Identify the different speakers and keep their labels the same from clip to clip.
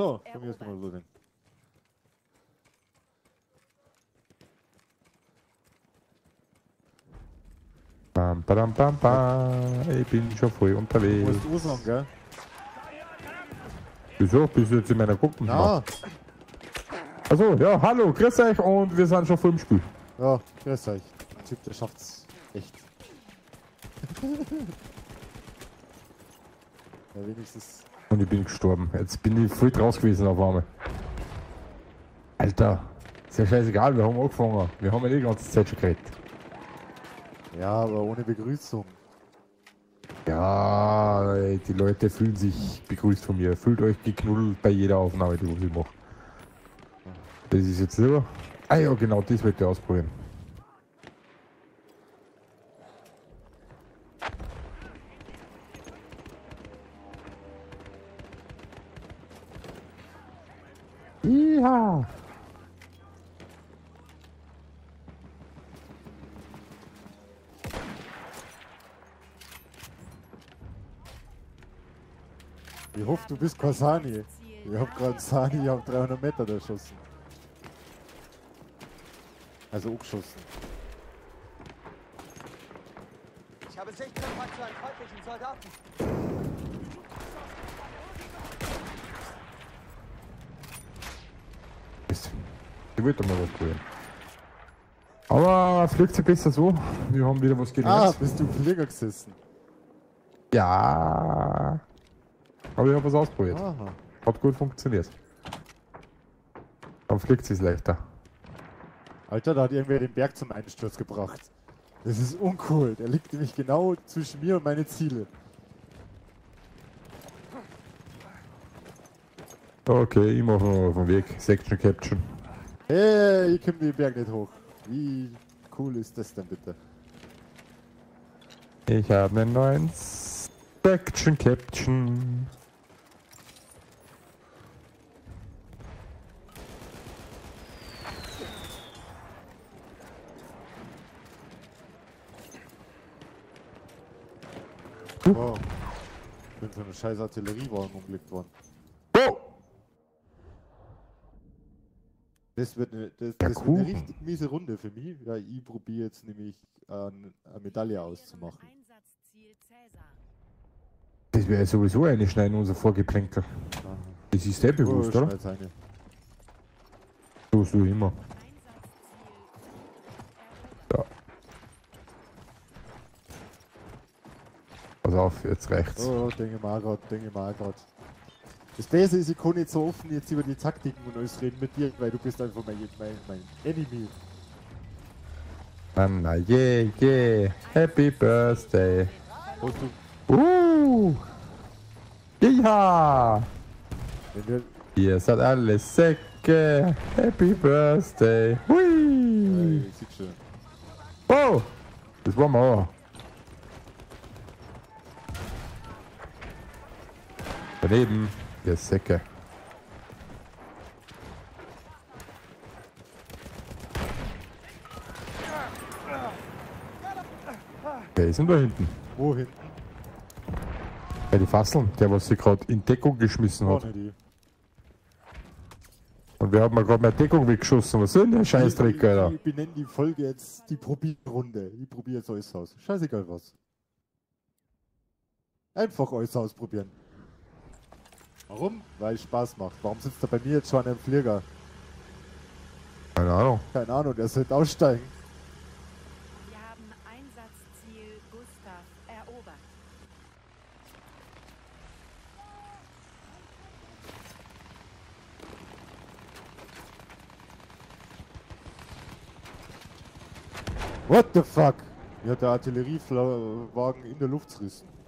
Speaker 1: So, von mir ist mal so denn.
Speaker 2: Bam, bam, bam. Ich bin schon voll
Speaker 1: Du
Speaker 2: unterwegs.
Speaker 1: musst Ursachen, gell?
Speaker 2: Wieso? Bist du jetzt in meiner Gruppe?
Speaker 1: Na,
Speaker 2: Also, ja, hallo, grüß euch und wir sind schon voll im Spiel.
Speaker 1: ja, grüß euch. Der Typ, der schafft's echt. ja, wenigstens.
Speaker 2: Und ich bin gestorben. Jetzt bin ich voll draus gewesen auf einmal. Alter, ist ja scheißegal, wir haben angefangen. Wir haben ja die ganze Zeit schon geredet.
Speaker 1: Ja, aber ohne Begrüßung.
Speaker 2: Ja, die Leute fühlen sich begrüßt von mir. Fühlt euch geknuddelt bei jeder Aufnahme, die ich mache. Das ist jetzt so. Ah ja, genau, das wollte ich ausprobieren.
Speaker 1: Hoffe, du bist kein Sani. Ich hab gerade Sani auf 300 Meter erschossen. Also angeschossen.
Speaker 3: Ich habe 16 Pack zu einem feindlichen Soldaten.
Speaker 2: Ich wollte mal was probieren. Aber fliegt sich besser so. Wir haben wieder was
Speaker 1: Ah,
Speaker 2: gelernt.
Speaker 1: bist du im Flieger gesessen?
Speaker 2: Ja. Aber ich habe was ausprobiert.
Speaker 1: Aha.
Speaker 2: Hat gut funktioniert. Dann fliegt es leichter.
Speaker 1: Alter, da hat irgendwer den Berg zum Einsturz gebracht. Das ist uncool. Der liegt nämlich genau zwischen mir und meine Ziele.
Speaker 2: Okay, ich mache mal auf den Weg. Section Caption.
Speaker 1: Hey, ich komme den Berg nicht hoch. Wie cool ist das denn bitte?
Speaker 2: Ich habe einen neuen Section Caption.
Speaker 1: Wow. Ich bin von einem scheiß Artilleriewagen umgelegt worden.
Speaker 2: Oh!
Speaker 1: Das wird eine, das,
Speaker 2: Ja,
Speaker 1: das wird eine richtig miese Runde für mich. Ja, ich probiere jetzt nämlich an, eine Medaille auszumachen.
Speaker 2: Das wäre sowieso eine Schneide unser Vorgeplänkel. Das ist sehr bewusst,
Speaker 1: Oh,
Speaker 2: oder?
Speaker 1: eine.
Speaker 2: So so immer. Pass auf, jetzt reicht's.
Speaker 1: Oh, denke mal grad, denke mal grad. Das Beste ist, ich kann nicht so offen jetzt über die Taktiken und alles reden mit dir, weil du bist einfach mein, mein, mein Enemy.
Speaker 2: Anna, yeah, yeah. Happy Birthday.
Speaker 1: Und du,
Speaker 2: Uh! Ja! Ihr seid alle Säcke. Happy Birthday. Hui!
Speaker 1: schon.
Speaker 2: Oh! Das war Mauer. Daneben. Ihr Säcke. Wer ist denn da hinten?
Speaker 1: Wo hinten?
Speaker 2: Ja, die Fasseln, der was sie gerade in Deckung geschmissen hat. Und wir haben mir gerade meine Deckung weggeschossen. Was soll denn der Scheißdreck, Alter?
Speaker 1: ich benenne die Folge jetzt die Probierrunde. Ich probiere jetzt alles aus. Scheißegal was. Einfach alles ausprobieren. Warum? Weil es Spaß macht. Warum sitzt er bei mir jetzt schon im Flieger?
Speaker 2: Keine Ahnung.
Speaker 1: Keine Ahnung, der sollte aussteigen.
Speaker 4: Wir haben Einsatzziel Gustav erobert.
Speaker 1: What the fuck? Mir hat der Artilleriewagen in der Luft zerrissen.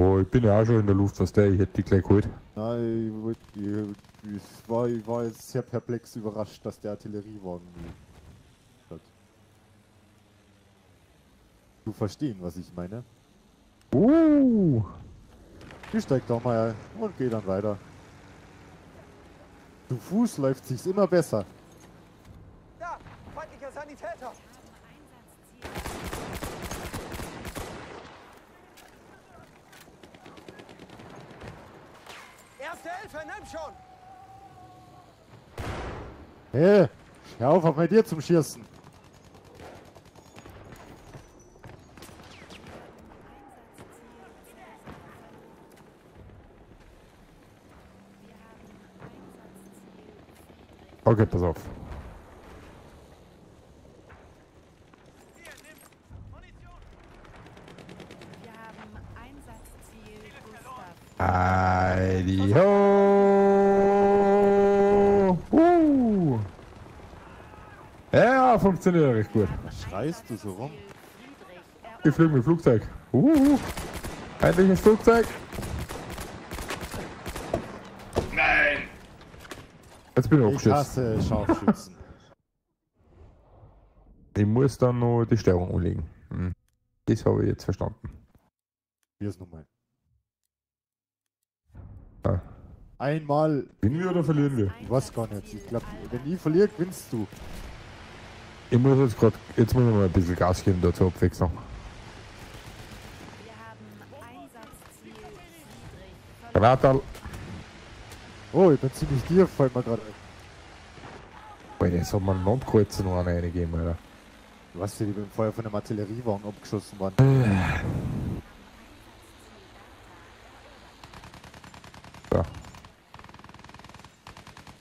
Speaker 2: Oh, ich bin ja auch schon in der Luft, was der, ich hätte die gleich geholt.
Speaker 1: Nein, ich, ich, ich, war, ich war jetzt sehr perplex überrascht, dass der Artilleriewagen nie hat. Du verstehen, was ich meine?
Speaker 2: Uh!
Speaker 1: Ich steig doch mal ein und geh dann weiter. Zu Fuß läuft sich's immer besser.
Speaker 3: Da! Feindlicher Sanitäter!
Speaker 4: Einsatzziel
Speaker 3: Erste Erste Hilfe, nimm schon!
Speaker 1: Hey, hör auf, auf bei dir zum Schießen.
Speaker 2: Okay, pass auf.
Speaker 4: Wir haben Einsatzziel Gustav.
Speaker 2: Heidi ho! Uh. Ja, funktioniert recht gut.
Speaker 1: Was schreist du so rum?
Speaker 2: Ich fliege mit dem Flugzeug. Uh. Feindliches Flugzeug. Nein! Jetzt bin ich
Speaker 1: Ich
Speaker 2: abgeschossen.
Speaker 1: hasse Scharfschützen.
Speaker 2: Ich muss dann noch die Steuerung umlegen. Hm. Das habe ich jetzt verstanden.
Speaker 1: Hier ist nochmal.
Speaker 2: Ah.
Speaker 1: Einmal,
Speaker 2: Gewinnen wir oder verlieren wir?
Speaker 1: ich weiß gar nicht. Ich glaube, wenn ich verliere, gewinnst du.
Speaker 2: Ich muss jetzt gerade, jetzt muss ich mal ein bisschen Gas geben da zur Abwechslung. Granatal.
Speaker 1: Oh, ich bin ziemlich tief, fällt mir gerade ein.
Speaker 2: Boah, jetzt hat man Landkreuzer noch eine reingegeben, Alter.
Speaker 1: Du weißt ja, die beim Feuer von einem Artilleriewagen abgeschossen waren.
Speaker 2: So.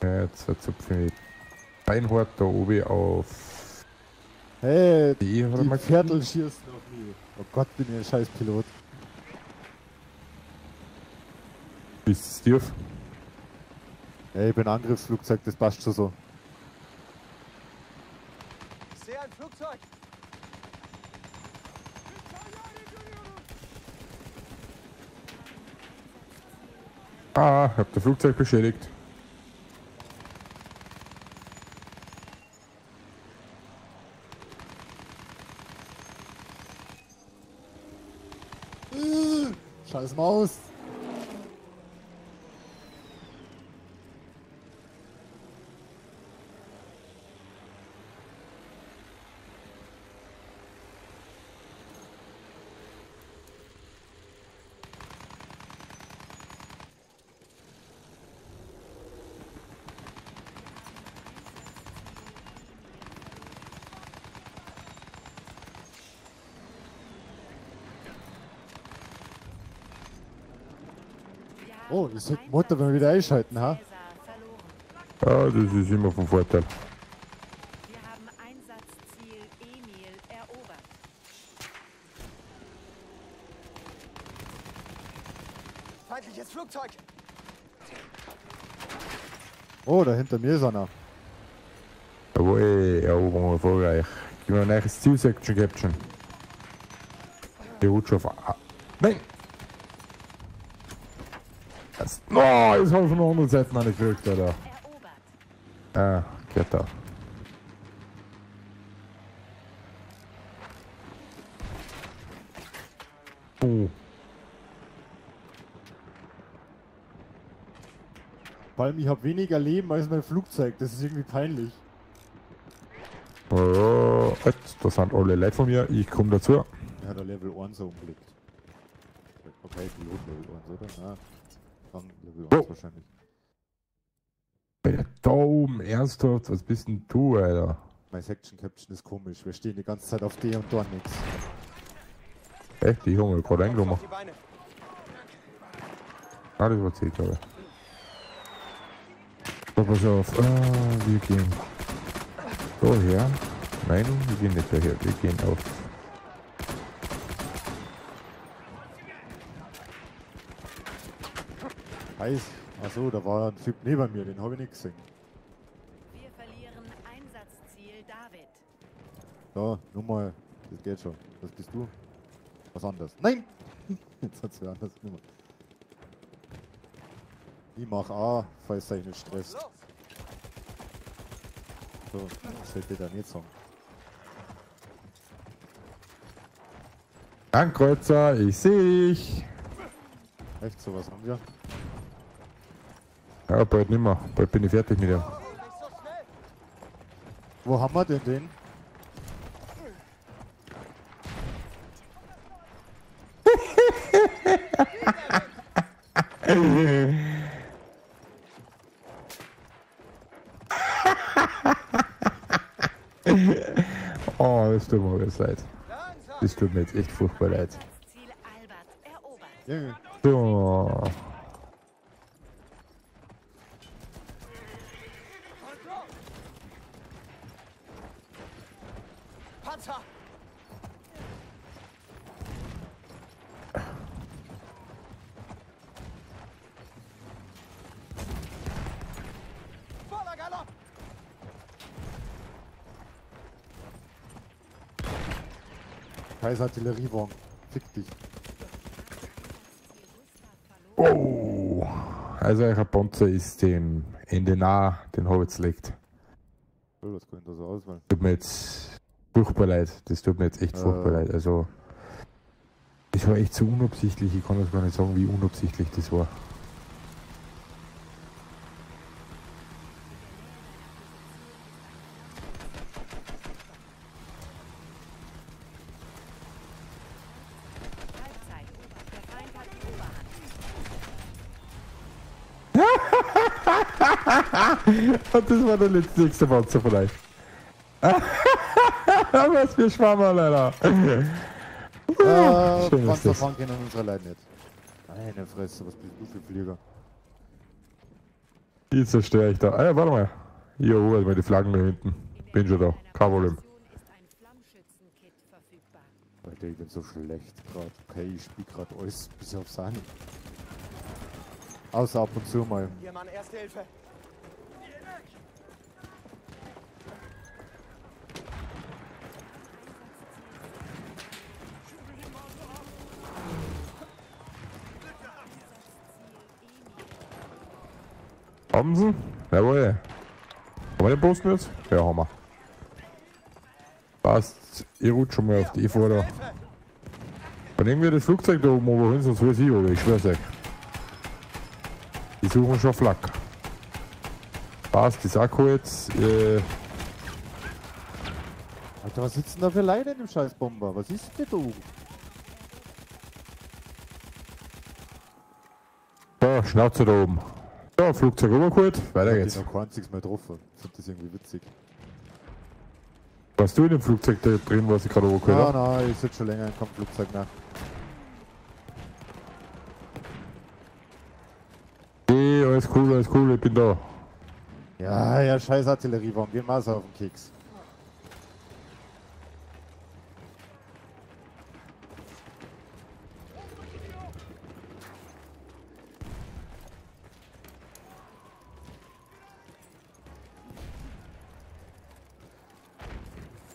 Speaker 2: Jetzt verzupfen wir Beinhort da oben auf
Speaker 1: Hey,
Speaker 2: die,
Speaker 1: die
Speaker 2: mal
Speaker 1: Pferdl schießen auf mich. Oh Gott, bin ich ein scheiß Pilot.
Speaker 2: bis tief.
Speaker 1: Hey, ich bin Angriffsflugzeug, das passt schon so.
Speaker 3: Ich sehe ein Flugzeug!
Speaker 2: Ah, hab das Flugzeug beschädigt.
Speaker 1: Scheiß Maus. Oh, sollte die Mutter mal wieder einschalten, ha?
Speaker 2: Ja, das ist immer von Vorteil.
Speaker 4: Wir haben Einsatzziel Emil erobert.
Speaker 3: Feindliches Flugzeug!
Speaker 1: Oh, da hinter mir ist einer.
Speaker 2: Jawohl, Eroberung erfolgreich. Gib mir ein neues Ziel, Section Caption. Die rutscht auf A. Nein! Das, no, jetzt habe ich von der anderen Seite noch nicht gekriegt, Alter. Ah, geht da. Oh,
Speaker 1: Vor allem, ich habe weniger Leben als mein Flugzeug. Das ist irgendwie peinlich.
Speaker 2: oh, jetzt, da sind alle Leute von mir. Ich komme dazu.
Speaker 1: Er hat ein Level 1 umblickt. Okay, Pilot Level 1, oder? Na, Fang Level 1
Speaker 2: Oh.
Speaker 1: wahrscheinlich.
Speaker 2: Alter, da oben, ernsthaft, was bist denn du, Alter?
Speaker 1: Mein Section Caption ist komisch. Wir stehen die ganze Zeit auf D und da nix.
Speaker 2: Echt, ich habe mir gerade
Speaker 3: die Beine!
Speaker 2: Ah, das war C, glaube ich. So, pass auf. Ah, wir gehen so her. Nein, wir gehen nicht daher. Wir gehen auf.
Speaker 1: Heiß. Achso, da war ein Typ neben mir, den habe ich nicht gesehen.
Speaker 4: Wir verlieren Einsatzziel David.
Speaker 1: Da, nur mal. Das geht schon. Das bist du. Was anderes. Nein! Jetzt hat's wer anders gemacht. Ich mach A, falls euch nicht stresst. So, das hätte ich da nicht sagen.
Speaker 2: Ankreuzer, ich sehe dich.
Speaker 1: Echt, sowas haben wir.
Speaker 2: Ja, bald nimmer. Bald bin ich fertig mit
Speaker 3: ihm.
Speaker 1: Wo haben wir denn den?
Speaker 2: oh, das tut mir jetzt leid. Das tut mir jetzt echt furchtbar leid.
Speaker 1: Ja.
Speaker 2: So.
Speaker 3: Panzer! Voller Galopp!
Speaker 1: Scheiß Artilleriewagen. Fick dich.
Speaker 2: Oh. Also euer Panzer ist dem Ende nah, den habe ich jetzt legt.
Speaker 1: Oh, was da so auswählen?
Speaker 2: Tut mir jetzt furchtbar leid. Das tut mir jetzt echt furchtbar leid. Also, das war echt so unabsichtlich. Ich kann das gar nicht sagen, wie unabsichtlich das war. Und das war der letzte nächste Panzer von euch. Was für Schwammerl, Alter.
Speaker 1: Äh,
Speaker 2: ist
Speaker 1: Panzer
Speaker 2: das.
Speaker 1: fahren können unsere Leute nicht. Meine Fresse, was bist du für Flieger?
Speaker 2: Die zerstöre ich da. Ah ja, warte mal. Hier oben, mal die Flaggen da hinten. Bin schon da. Kein Problem.
Speaker 4: ist.
Speaker 1: Alter, ich bin so schlecht gerade. Okay, ich spiel gerade alles bis auf Sahne. Außer ab und zu mal.
Speaker 3: Hier, Mann, Erste Hilfe!
Speaker 2: Haben sie? Jawohl. Haben wir den Posten jetzt? Ja, haben wir. Passt. Ich rutsche schon mal auf die Vorder.
Speaker 3: Hilfe!
Speaker 2: Wenn irgendwie das Flugzeug da oben oben hin, sonst weiß ich, aber ich schwör's euch. Die suchen schon Flak. Passt, die Sakko jetzt. Äh,
Speaker 1: Alter, was sitzen da für Leute in dem scheiß Bomber? Was ist denn da oben?
Speaker 2: so, Schnauze da oben. So, Flugzeug rübergeholt. Weiter
Speaker 1: Ich
Speaker 2: geht's.
Speaker 1: hab noch einziges Mal getroffen. Ich find das irgendwie witzig.
Speaker 2: Warst du in dem Flugzeug da drin, was ich gerade
Speaker 1: Ja,
Speaker 2: habe?
Speaker 1: nein, ich sitze schon länger in keinem Flugzeug mehr.
Speaker 2: Nee, alles cool, alles cool, ich bin da.
Speaker 1: Ja, ja, scheiß Artilleriewagen. Gehen wir so auf den Keks.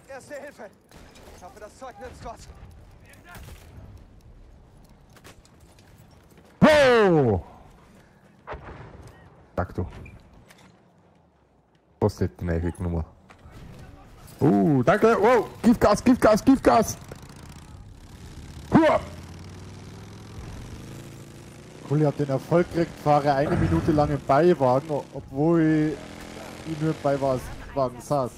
Speaker 3: Erste Hilfe! Ich hoffe, das Zeug nützt was.
Speaker 2: Wow! Sag du. Was ist die neue Nummer? Uh, danke. Wow, Giftgas, Giftgas. Hua!
Speaker 1: Ich hab den Erfolg gekriegt, fahre eine Minute lang im Beiwagen, obwohl ich nur im Beiwagen saß.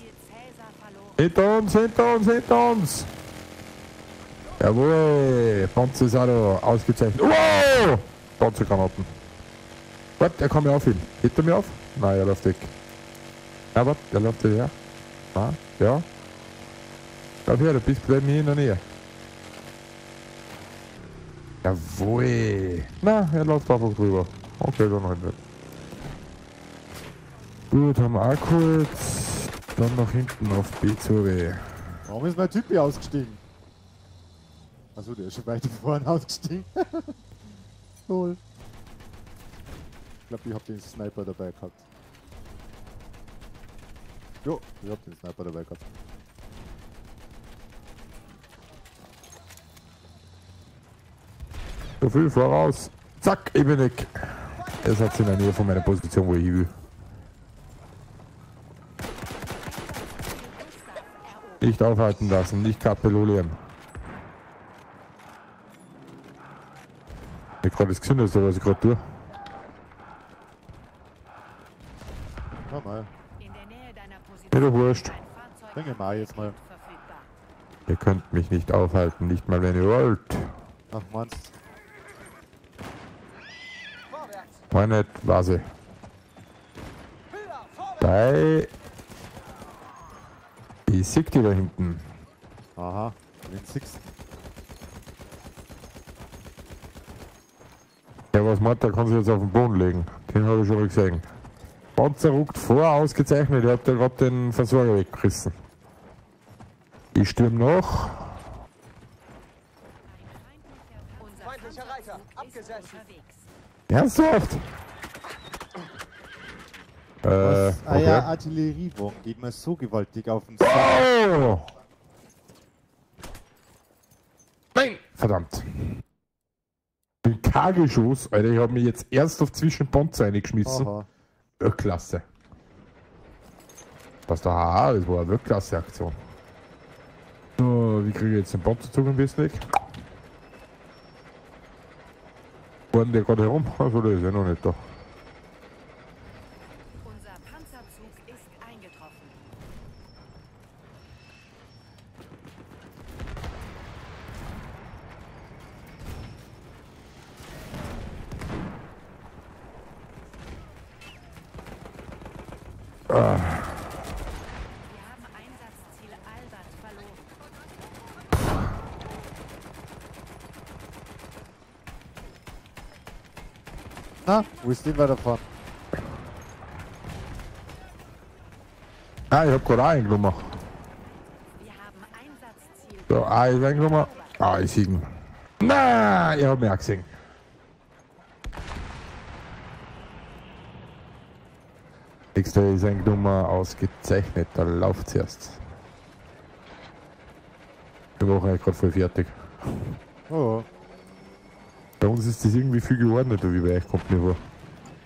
Speaker 2: Hinter uns, hinter uns, hinter uns. Jawohl, auch da ausgezeichnet. Wow! Panzergranaten. Warte, er kann mir aufheben. Hebt er mir auf? Nein, er läuft weg. Ja, warte, der läuft her. Ah, ja. Bist bleib mir in der Nähe. Jawohl. Na, er läuft einfach drüber. Okay, dann halt nicht. Gut, haben wir auch kurz. Dann nach hinten auf B2W.
Speaker 1: Warum ist mein Typ hier ausgestiegen? Achso, der ist schon weiter vorne ausgestiegen. Lol. Ich glaube, ich hab den Sniper dabei gehabt. Jo, ich hab den Sniper dabei gehabt.
Speaker 2: Viel voraus. Zack, ich bin weg. Er hat in der Nähe von meiner Position, wo ich will. Nicht aufhalten lassen, nicht kapitulieren. Ich gerade das gesehen ist, was ich gerade tue.
Speaker 1: Schau mal.
Speaker 2: Mir wurscht.
Speaker 1: Denke mal jetzt mal.
Speaker 2: Ihr könnt mich nicht aufhalten, nicht mal wenn ihr wollt.
Speaker 1: Ach meinst
Speaker 2: Meine!
Speaker 3: Vorwärts!
Speaker 2: Bei. Ich sehe die da hinten.
Speaker 1: Aha, den Sixten.
Speaker 2: Der was meint, der kann sich jetzt auf den Boden legen. Den habe ich schon mal gesehen. Panzer ruckt vor, ausgezeichnet. Ich hab da gerade den Versorger weggerissen. Ich stürm noch. Ernsthaft? Äh,
Speaker 1: Was? Ah ja,
Speaker 2: okay.
Speaker 1: Artilleriewagen geht mir so gewaltig auf den Sack.
Speaker 2: Oh! Nein! Verdammt. Ein K-Geschoss, Alter, ich habe mich jetzt ernsthaft zwischen Panzer reingeschmissen.
Speaker 1: Aha.
Speaker 2: Weltklasse. Was da, ah, das war eine Weltklasse-Aktion. So, wie kriege ich jetzt den Panzerzug ein bisschen weg? Fahren der gerade herum? Also, der ist ja noch nicht da.
Speaker 4: Unser Panzerzug ist eingetroffen. Wir haben Einsatzziel Albert verloren.
Speaker 1: Na, wo ist denn weiterfahren?
Speaker 2: Ah, ich hab gerade
Speaker 4: haben Einsatzziel
Speaker 2: So, ah, ist eingenommen. Ah, ich ihn. Na, ich hab mich auch gesehen. Nächster ist eingenommen, ausgezeichnet. Da läuft zuerst. Wir machen eigentlich gerade voll fertig.
Speaker 1: Oh,
Speaker 2: Bei uns ist das irgendwie viel geordneter wie bei euch, kommt mir vor.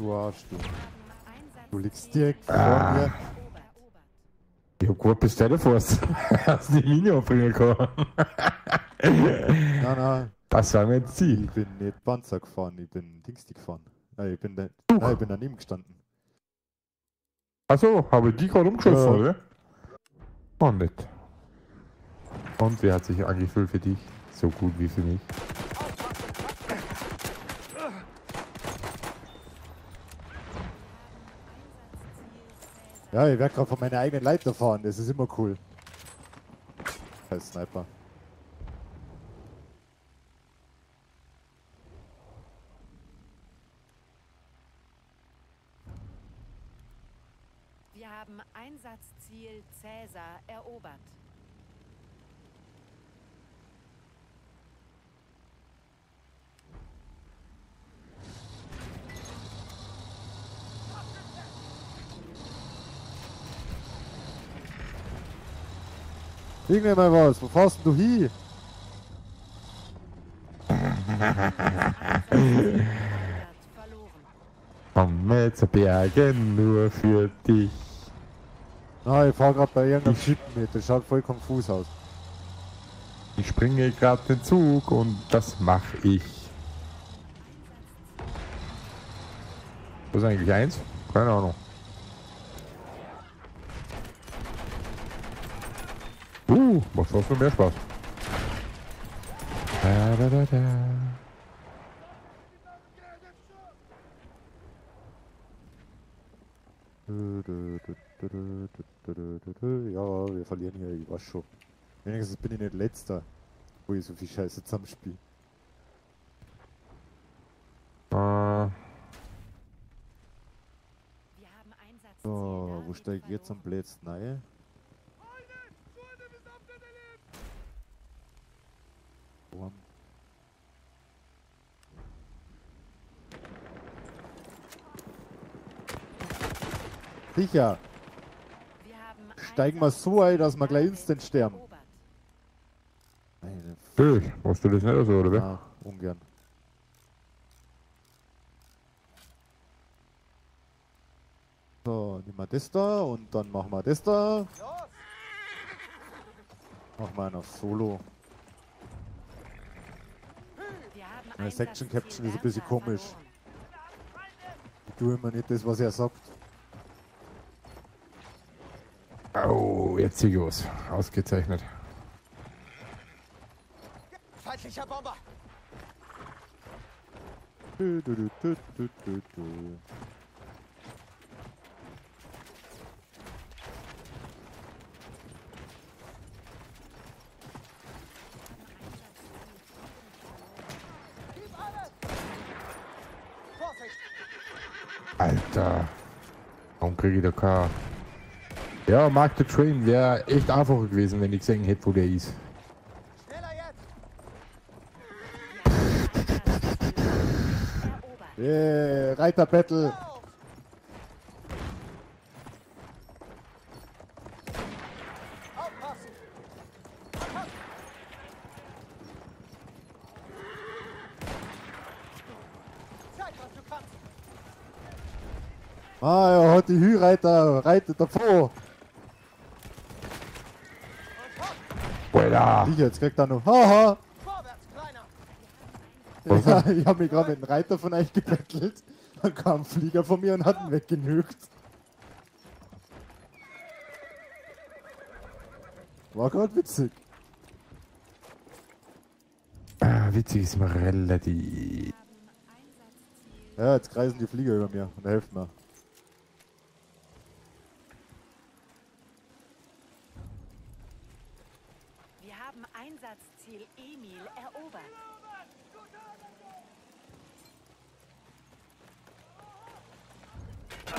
Speaker 1: du Arsch, du. Du liegst direkt vor
Speaker 2: Ah.
Speaker 1: mir.
Speaker 2: Ich hab gerade bis du fährst. Hast die Linie abbringen können.
Speaker 1: Nein, nein,
Speaker 2: Das war mein Ziel.
Speaker 1: ich bin nicht Panzer gefahren, ich bin Dingsti gefahren. Nein, ich bin, da, nein, ich bin daneben gestanden.
Speaker 2: Achso, habe ich die gerade umgeschossen,
Speaker 1: Ja.
Speaker 2: oder? Oh, nett. Und wer hat sich angefühlt für dich? So gut wie für mich.
Speaker 1: Ja, ich werde gerade von meiner eigenen Leiter fahren, das ist immer cool. Als Sniper.
Speaker 4: Wir haben Einsatzziel Cäsar erobert.
Speaker 1: Bring mir mal was, wo fährst du hin?
Speaker 2: Komme zu Bergen nur für dich.
Speaker 1: Nein, ich fahr gerade bei irgendeinem Typen mit, das schaut voll konfus aus.
Speaker 2: Ich springe gerade den Zug und das mache ich. Was ist eigentlich eins? Keine Ahnung. Uh, macht fast noch mehr Spaß. Da, da, da, da.
Speaker 1: Ja, wir verlieren hier, ich weiß schon. Wenigstens bin ich nicht letzter, wo ich so viel Scheiße zusammenspiele.
Speaker 4: Wir haben Einsatzziel
Speaker 1: So, wo steige ich jetzt am. Plätzen rein? Sicher, steigen wir so ein, dass wir gleich instant sterben. Meine
Speaker 2: Hey, machst du das nicht so, oder wie?
Speaker 1: Ah, ungern. So, nehmen wir das da und dann machen wir das da. Machen wir noch Solo.
Speaker 4: Wir haben
Speaker 1: Ja, Section Caption ist ein bisschen komisch. Ich tue immer nicht das, was er sagt.
Speaker 2: Aus. Ausgezeichnet.
Speaker 3: Feindlicher Bomber!
Speaker 1: Du, du, du!
Speaker 2: Alter. Warum kriege ich da kein... Ja, Mark the Train wäre echt einfacher gewesen, wenn ich gesehen hätte, wo der ist.
Speaker 1: Yeah,
Speaker 3: was du kannst!
Speaker 1: Ah, er hat die Hühreiter, reitet davor.
Speaker 2: Alter.
Speaker 1: Ich jetzt kriegt er noch. Haha. Ja, ich habe mich gerade mit einem Reiter von euch gebettelt. Dann kam ein Flieger von mir und hat ihn weggenügt. War gerade witzig.
Speaker 2: Ah, witzig ist mir relativ.
Speaker 1: Ja, jetzt kreisen die Flieger über mir und helft mir.
Speaker 4: Wir haben Einsatzziel Emil erobert. Wir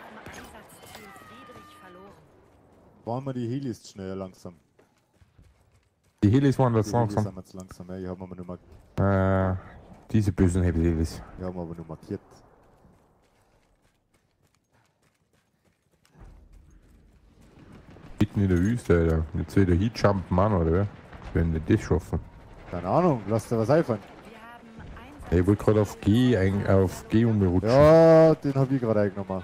Speaker 4: haben Einsatzziel Friedrich verloren.
Speaker 1: Bauen wir die Helis schnell langsam.
Speaker 2: Die Helis waren das
Speaker 1: Die Helis
Speaker 2: langsam.
Speaker 1: sind jetzt langsam. Ja, die haben wir nur, mark
Speaker 2: Äh, diese bösen Helis.
Speaker 1: die haben wir aber nur markiert.
Speaker 2: Mitten in der Wüste, Alter. Jetzt will der Heatjumpen an, oder? wer? Wenn die das schaffen.
Speaker 1: Keine Ahnung, lass dir was einfallen.
Speaker 4: Wir Einsatz
Speaker 2: Ich wollte gerade auf G, ein, auf G umrutschen.
Speaker 1: Ja, den habe ich gerade eingenommen.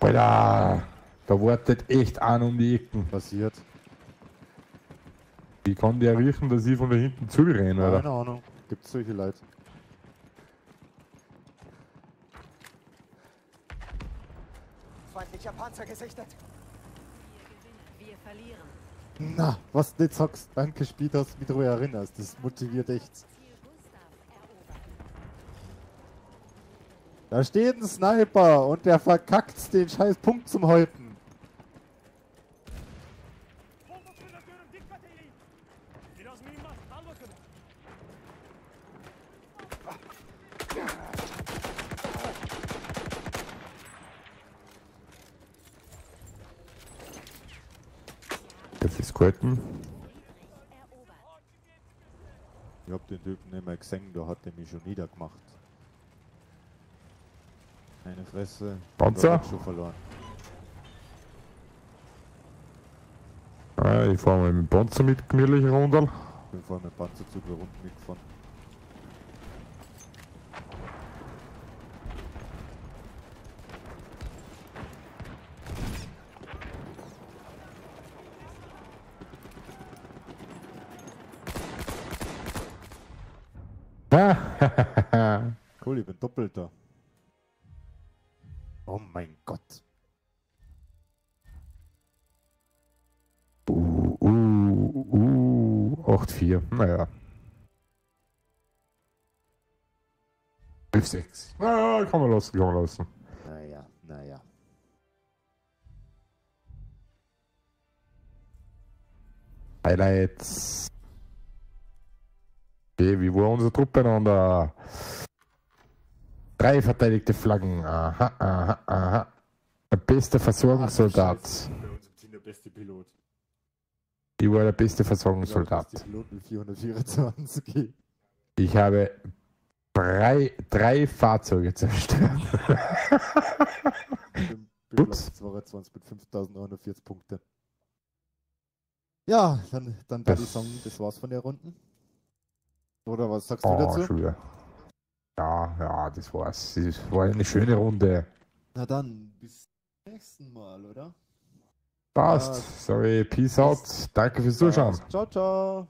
Speaker 2: Alter, da wartet echt an um die Ecken.
Speaker 1: Passiert.
Speaker 2: Wie kann der riechen, dass ich von da hinten zurenne,
Speaker 1: Keine
Speaker 2: oder?
Speaker 1: Ahnung. Gibt solche Leute.
Speaker 3: Feindlicher Panzer gesichtet!
Speaker 4: Wir verlieren.
Speaker 1: Na, was du nicht sagst. Danke, Spiel, dass du mich darüber erinnerst. Das motiviert echt. Da steht ein Sniper und der verkackt den scheiß Punkt zum Häuten.
Speaker 2: Das ist gehalten.
Speaker 4: Erobert.
Speaker 1: Ich hab gesehen, da hat er mich schon niedergemacht. Eine Fresse.
Speaker 2: Panzer?
Speaker 1: Schon verloren.
Speaker 2: Ah, ich fahre mal mit dem Panzer mit gemütlich runter.
Speaker 1: Ich bin vorhin mit dem Panzerzug unten mitgefahren.
Speaker 2: 4. Naja. 11, 6. Na, kann man lassen, kann man lassen.
Speaker 1: Naja, naja.
Speaker 2: Highlights. Okay, wie war unsere Truppe einander? Drei verteidigte Flaggen. Aha, aha, aha. Der beste Versorgungssoldat.
Speaker 1: Ah, der beste Pilot.
Speaker 2: Ich war der beste Versorgungssoldat.
Speaker 1: beste Pilot mit 424.
Speaker 2: Ich habe drei, drei Fahrzeuge zerstört. Ups.
Speaker 1: Platz 22 mit 5940 Punkten. Ja, dann, dann würde ich
Speaker 2: Das-
Speaker 1: sagen, das war's von der Runden. Oder was sagst du
Speaker 2: Oh,
Speaker 1: dazu?
Speaker 2: schon wieder. Ja, ja, das war's. Das war eine schöne Runde.
Speaker 1: Na dann, bis zum nächsten Mal, oder?
Speaker 2: Passt. Sorry, peace out. Danke fürs Zuschauen.
Speaker 1: Ciao, ciao.